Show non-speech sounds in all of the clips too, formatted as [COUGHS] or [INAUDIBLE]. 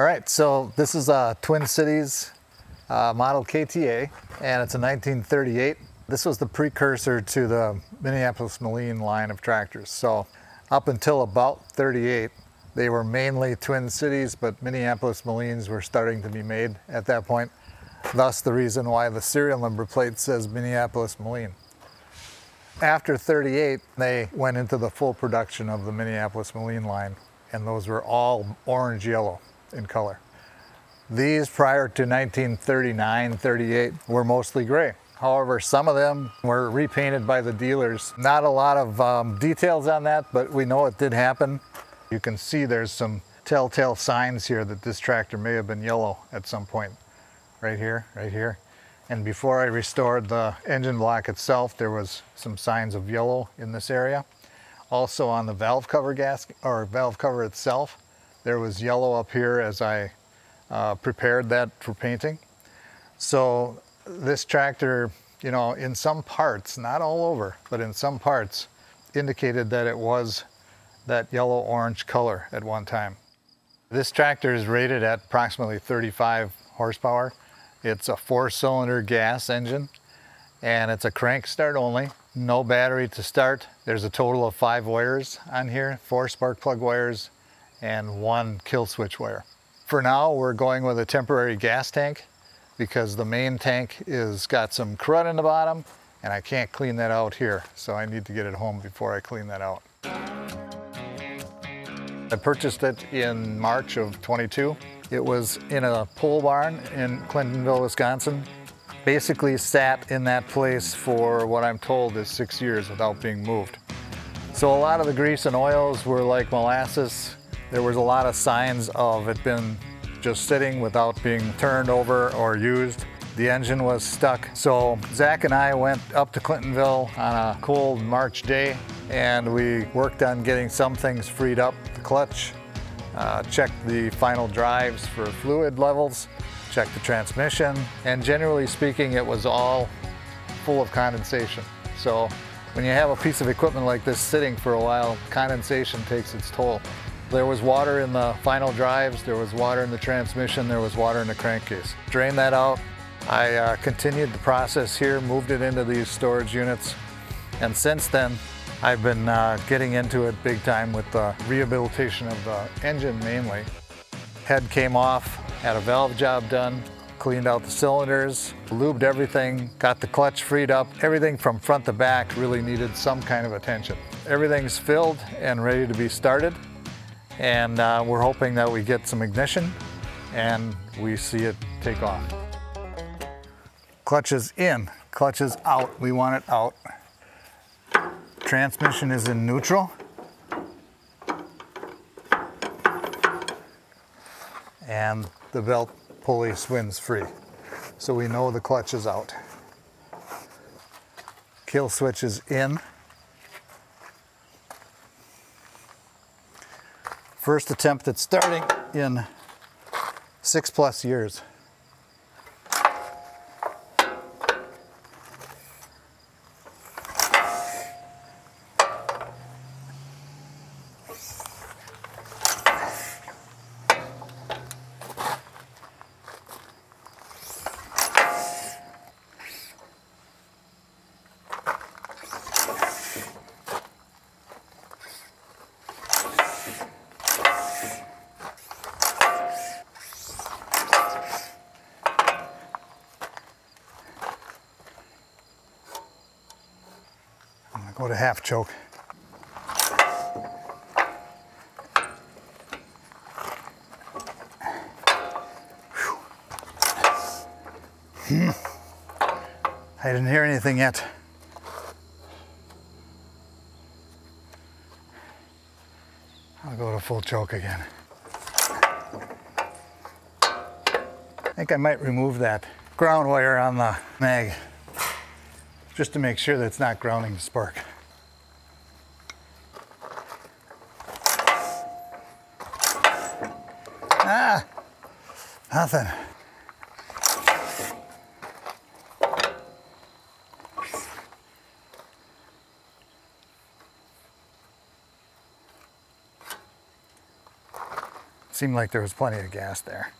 All right, so this is a Twin Cities uh, model KTA, and it's a 1938. This was the precursor to the Minneapolis Moline line of tractors. So up until about 38, they were mainly Twin Cities, but Minneapolis Molines were starting to be made at that point. Thus the reason why the serial number plate says Minneapolis Moline. After 38, they went into the full production of the Minneapolis Moline line, and those were all orange yellow in color. These prior to 1939, 38 were mostly gray. However, some of them were repainted by the dealers. Not a lot of um, details on that, but we know it did happen. You can see there's some telltale signs here that this tractor may have been yellow at some point. Right here, right here. And before I restored the engine block itself, there was some signs of yellow in this area. Also on the valve cover gasket, or valve cover itself, there was yellow up here as I uh, prepared that for painting. So this tractor, you know, in some parts, not all over, but in some parts, indicated that it was that yellow-orange color at one time. This tractor is rated at approximately 35 horsepower. It's a four-cylinder gas engine, and it's a crank start only, no battery to start. There's a total of five wires on here, four spark plug wires and one kill switch wire. For now, we're going with a temporary gas tank because the main tank is got some crud in the bottom and I can't clean that out here. So I need to get it home before I clean that out. I purchased it in March of 22. It was in a pole barn in Clintonville, Wisconsin. Basically sat in that place for what I'm told is six years without being moved. So a lot of the grease and oils were like molasses there was a lot of signs of it been just sitting without being turned over or used. The engine was stuck. So Zach and I went up to Clintonville on a cold March day and we worked on getting some things freed up. The clutch, uh, checked the final drives for fluid levels, checked the transmission, and generally speaking, it was all full of condensation. So when you have a piece of equipment like this sitting for a while, condensation takes its toll. There was water in the final drives, there was water in the transmission, there was water in the crankcase. Drained that out. I uh, continued the process here, moved it into these storage units, and since then I've been uh, getting into it big time with the rehabilitation of the engine mainly. Head came off, had a valve job done, cleaned out the cylinders, lubed everything, got the clutch freed up. Everything from front to back really needed some kind of attention. Everything's filled and ready to be started and uh, we're hoping that we get some ignition and we see it take off. Clutch is in, clutch is out. We want it out. Transmission is in neutral. And the belt pulley spins free. So we know the clutch is out. Kill switch is in. First attempt at starting in six plus years. Go to half choke. Hmm. I didn't hear anything yet. I'll go to full choke again. I think I might remove that ground wire on the mag just to make sure that it's not grounding the spark. Ah, nothing. seemed like there was plenty of gas there.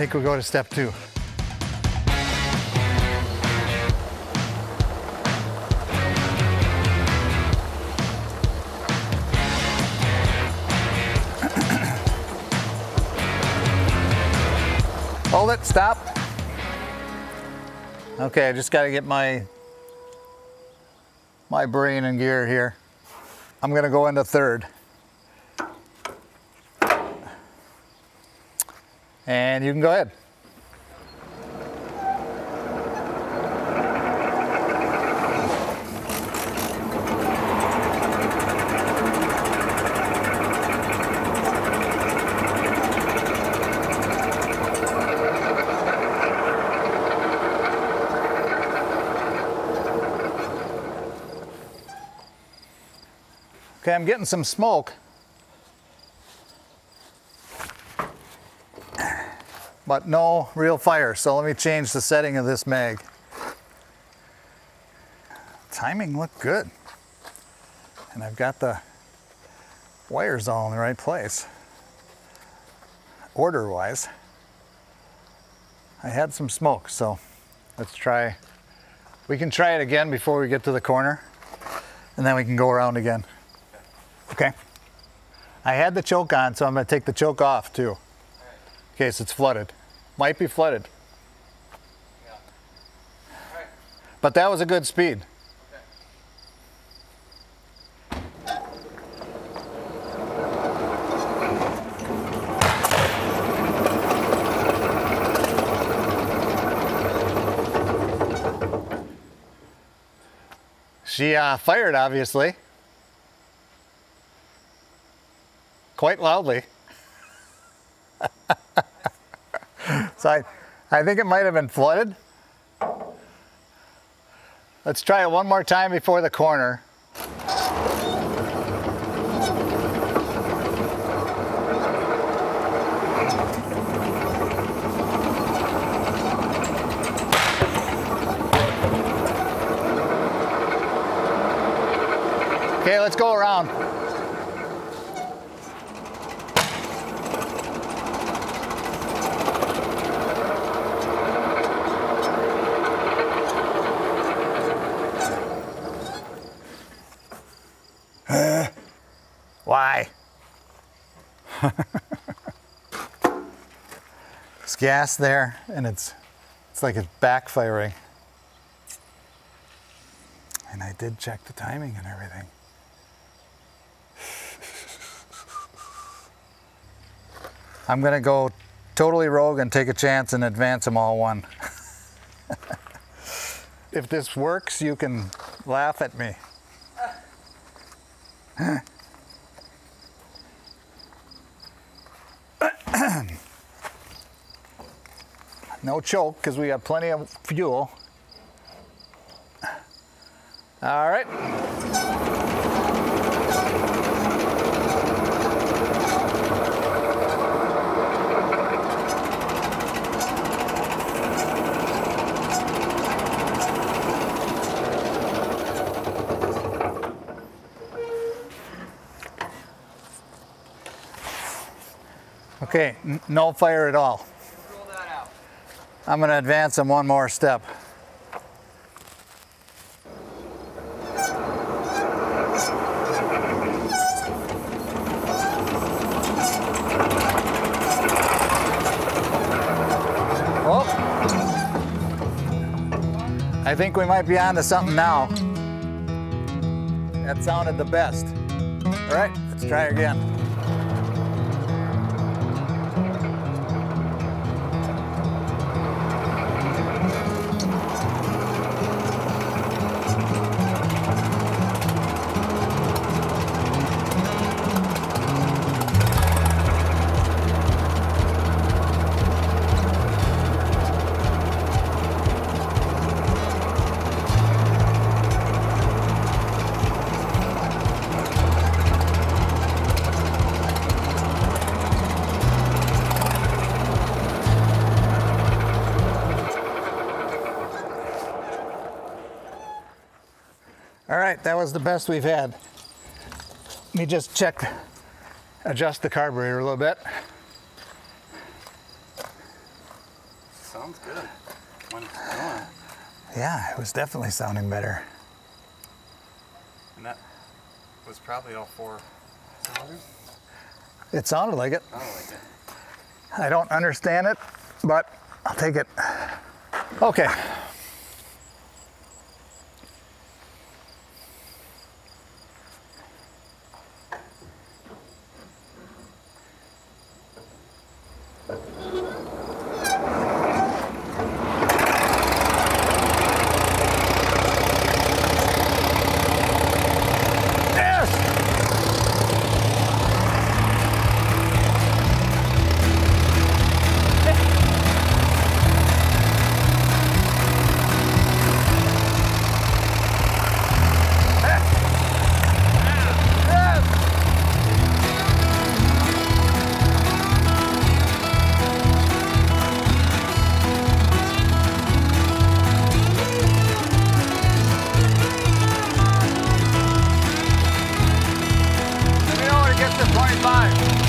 Think we'll go to step two. [COUGHS] Hold it, stop. Okay, I just got to get my my brain in gear here. I'm to go into third. And you can go ahead. Okay, I'm getting some smoke. But no real fire, so let me change the setting of this mag. Timing looked good. And I've got the wires all in the right place. Order-wise. I had some smoke, so let's try. We can try it again before we get to the corner, and then we can go around again. Okay. I had the choke on, so I'm to take the choke off too, in case it's flooded. Might be flooded. But that was a good speed. She uh, fired, obviously. Quite loudly. So I, I think it might have been flooded. Let's try it one more time before the corner. Okay, let's go around. Why? There's gas there and it's it's like it's backfiring. And I did check the timing and everything. I'm gonna go totally rogue and take a chance and advance them all one. [LAUGHS] if this works, you can laugh at me. No choke because we got plenty of fuel. All right. Okay, no fire at all. I'm going to advance them one more step. Oh. I think we might be on to something now. That sounded the best. All right, let's try again. Right, that was the best we've had. Let me just check, adjust the carburetor a little bit. Sounds good. When it's going. Yeah, it was definitely sounding better. And that was probably all four cylinders. It sounded like it. I don't like it. I don't understand it, but I'll take it. Okay. 25.